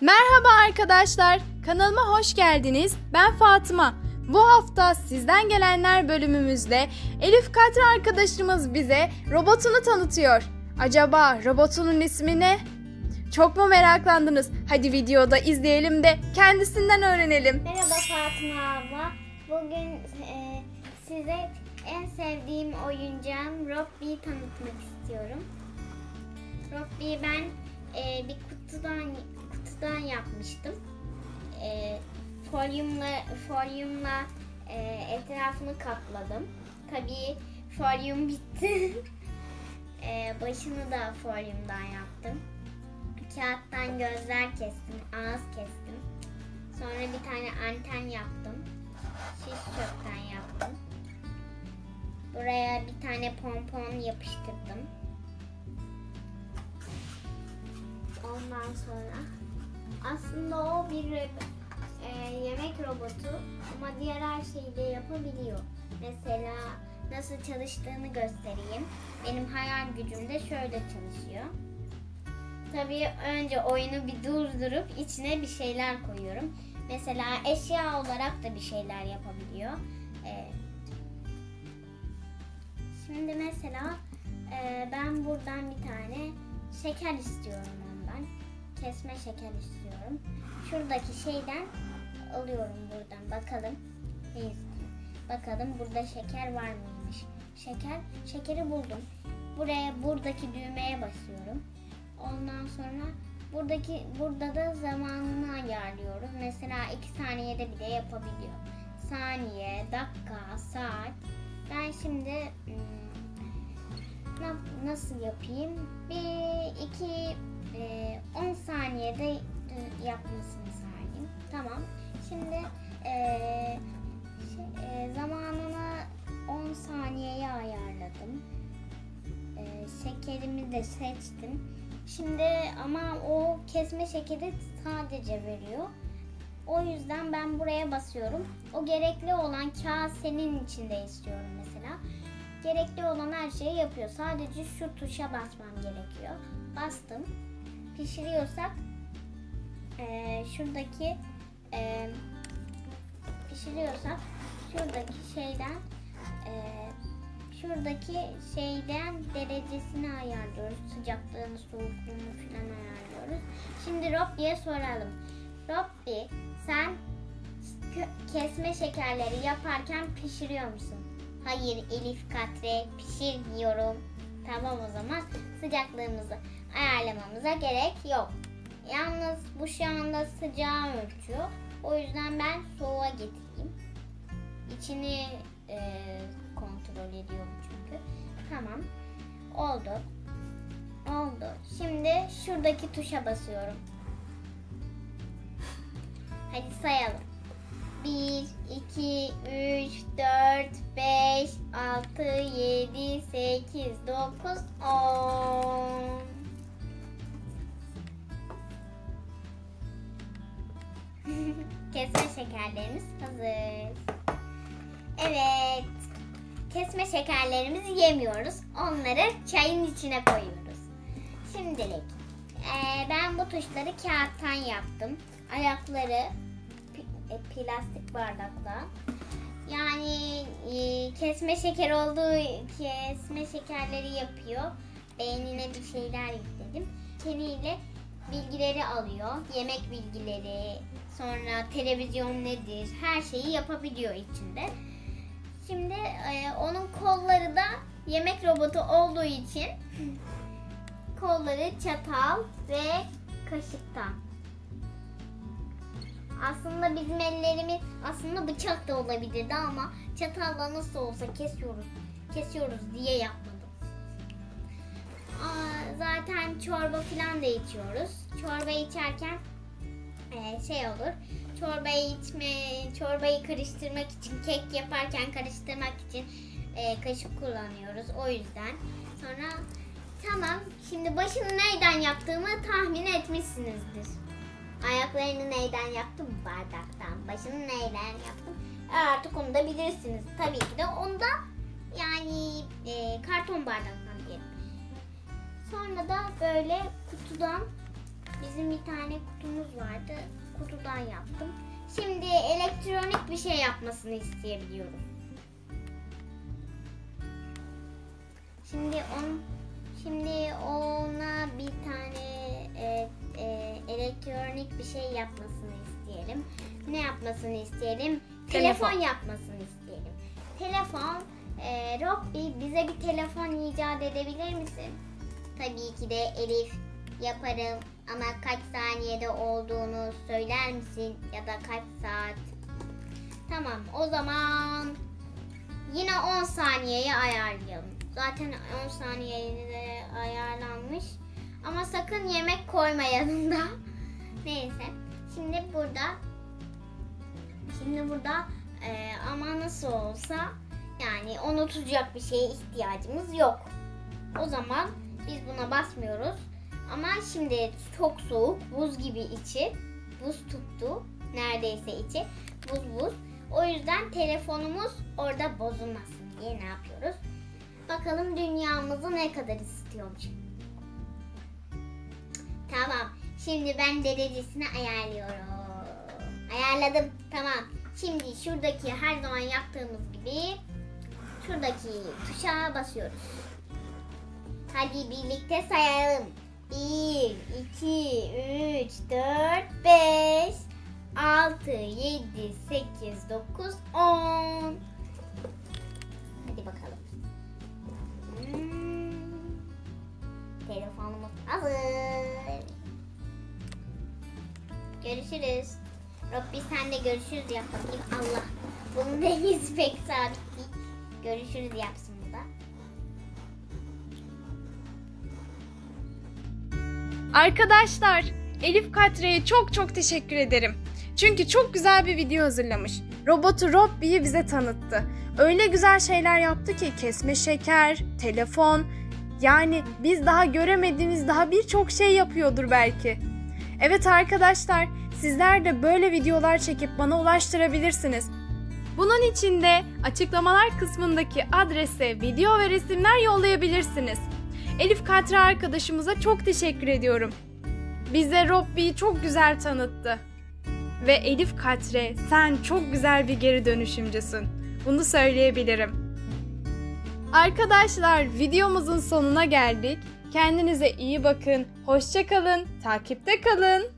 Merhaba arkadaşlar, kanalıma hoş geldiniz. Ben Fatıma. Bu hafta sizden gelenler bölümümüzde Elif Katri arkadaşımız bize robotunu tanıtıyor. Acaba robotunun ismi ne? Çok mu meraklandınız? Hadi videoda izleyelim de kendisinden öğrenelim. Merhaba Fatıma abla. Bugün e, size en sevdiğim oyuncağım Robby'yi tanıtmak istiyorum. Robby'yi ben e, bir kutudan kutudan yapmıştım. E, folyumla folyumla e, etrafını kapladım. Tabii folyum bitti. e, başını da folyumdan yaptım. Kağıttan gözler kestim, ağız kestim. Sonra bir tane anten yaptım. Şiş çöpten yaptım. Buraya bir tane pompon yapıştırdım. Ondan sonra aslında o bir e, yemek robotu ama diğer her şeyi de yapabiliyor. Mesela nasıl çalıştığını göstereyim. Benim hayal gücümde şöyle çalışıyor. Tabii önce oyunu bir durdurup içine bir şeyler koyuyorum. Mesela eşya olarak da bir şeyler yapabiliyor. Ee, şimdi mesela e, ben buradan bir tane şeker istiyorum ondan. Kesme şeker istiyorum. Şuradaki şeyden alıyorum buradan. Bakalım. Ne? Bakalım burada şeker var mıymış? Şeker, şekeri buldum. Buraya buradaki düğmeye basıyorum. Ondan sonra buradaki burada da zamanını ayarlıyoruz. Mesela 2 saniyede bile yapabiliyor. Saniye, dakika, saat. Ben şimdi hmm, na- nasıl yapayım? Bir, iki, e, 10 saniyede e, yapmasını sağlayayım. Tamam. Şimdi e, şey, e, zamanını 10 saniyeye ayarladım. E, şekerimi de seçtim. Şimdi ama o kesme şekeri sadece veriyor. O yüzden ben buraya basıyorum. O gerekli olan kasenin içinde istiyorum mesela. Gerekli olan her şeyi yapıyor. Sadece şu tuşa basmam gerekiyor. Bastım. Pişiriyorsak eee, şuradaki eee, pişiriyorsak şuradaki şeyden eee şuradaki şeyden derecesini ayarlıyoruz. Sıcaklığını, soğukluğunu falan ayarlıyoruz. Şimdi Robby'ye soralım. Robby sen kesme şekerleri yaparken pişiriyor musun? Hayır Elif Katre pişirmiyorum. Tamam o zaman sıcaklığımızı ayarlamamıza gerek yok. Yalnız bu şu anda sıcağı ölçüyor. O yüzden ben soğuğa getireyim. İçini e, kontrol ediyor bu çünkü. Tamam. Oldu. Oldu. Şimdi şuradaki tuşa basıyorum. Hadi sayalım. 1, 2, 3, 4, 5, 6, 7, 8, 9, 10. Kesme şekerlerimiz hazır. Evet. Kesme şekerlerimizi yemiyoruz. Onları çayın içine koyuyoruz. Şimdilik eee, ben bu tuşları kağıttan yaptım. Ayakları e, plastik bardakla. Yani e, kesme şeker olduğu kesme şekerleri yapıyor. Beynine bir şeyler yükledim. Keniyle bilgileri alıyor. Yemek bilgileri, sonra televizyon nedir, her şeyi yapabiliyor içinde. Şimdi e, onun kolları da yemek robotu olduğu için kolları çatal ve kaşıktan. Aslında bizim ellerimiz aslında bıçak da olabilirdi ama çatalla nasıl olsa kesiyoruz, kesiyoruz diye yapmadım. Aa, zaten çorba falan da içiyoruz. Çorba içerken e, şey olur. Çorbayı içme, çorbayı karıştırmak için, kek yaparken karıştırmak için e, kaşık kullanıyoruz. O yüzden. Sonra tamam. Şimdi başını neyden yaptığımı tahmin etmişsinizdir. Ayaklarını neyden yaptım? Bardaktan. Başını neyden yaptım? E, artık onu da bilirsiniz. Tabii ki de onu da yani e, karton diyelim. Sonra da böyle kutudan bizim bir tane kutumuz vardı. Kutudan yaptım. Şimdi elektronik bir şey yapmasını isteyebiliyorum. Şimdi on şimdi ona bir tane e, e, elektronik bir şey yapmasını isteyelim. Ne yapmasını isteyelim? Telefon, Telefon. yapmasını isteyelim. Telefon e, Robby bize bir telefon icat edebilir misin? Tabii ki de Elif yaparım ama kaç saniyede olduğunu söyler misin ya da kaç saat? Tamam o zaman yine 10 saniyeye ayarlayalım. Zaten 10 saniyede de ayarlanmış. Ama sakın yemek koyma yanında. Neyse. Şimdi burada şimdi burada e, ama nasıl olsa yani unutacak bir şeye ihtiyacımız yok. O zaman biz buna basmıyoruz. Ama şimdi çok soğuk, buz gibi içi. Buz tuttu. Neredeyse içi. Buz buz. O yüzden telefonumuz orada bozulmasın diye ne yapıyoruz? Bakalım dünyamızı ne kadar istiyormuş. Tamam. Şimdi ben derecesini ayarlıyorum. Ayarladım. Tamam. Şimdi şuradaki her zaman yaptığımız gibi şuradaki tuşa basıyoruz. Hadi birlikte sayalım. 1, 2, 3, 4, 5, 6, 7, 8, 9, 10. Hadi bakalım. Hmm. Telefonumuz hazır. Görüşürüz. Robby sen de görüşürüz yap bakayım. Allah. Bunun denizi pek sabit değil. Görüşürüz yapsın Arkadaşlar, Elif Katre'ye çok çok teşekkür ederim. Çünkü çok güzel bir video hazırlamış. Robotu Robby'yi bize tanıttı. Öyle güzel şeyler yaptı ki kesme şeker, telefon. Yani biz daha göremediğimiz daha birçok şey yapıyordur belki. Evet arkadaşlar, sizler de böyle videolar çekip bana ulaştırabilirsiniz. Bunun için de açıklamalar kısmındaki adrese video ve resimler yollayabilirsiniz. Elif Katra arkadaşımıza çok teşekkür ediyorum. Bize Robby'yi çok güzel tanıttı. Ve Elif Katre sen çok güzel bir geri dönüşümcüsün. Bunu söyleyebilirim. Arkadaşlar videomuzun sonuna geldik. Kendinize iyi bakın, hoşça kalın, takipte kalın.